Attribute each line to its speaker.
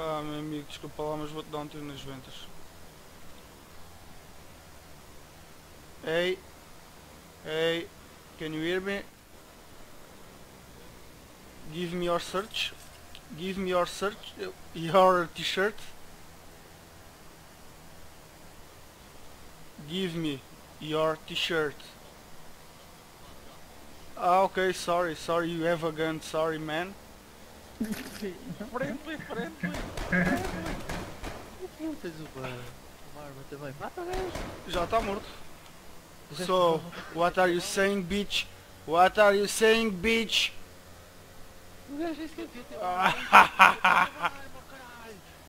Speaker 1: Ah, meu amigo, desculpa lá, mas vou-te dar um tiro nas ventas. Hey, hey, can you hear me? Give me your search. Give me your search, your t-shirt. Give me your t-shirt. Ah, okay, sorry, sorry, you have a gun, sorry, man.
Speaker 2: Friendly, friendly.
Speaker 3: Uma, uma arma também. Mata o.
Speaker 1: Já está morto. So, what are you saying, bitch? What are you saying, bitch?
Speaker 3: O gajo.
Speaker 1: Ah,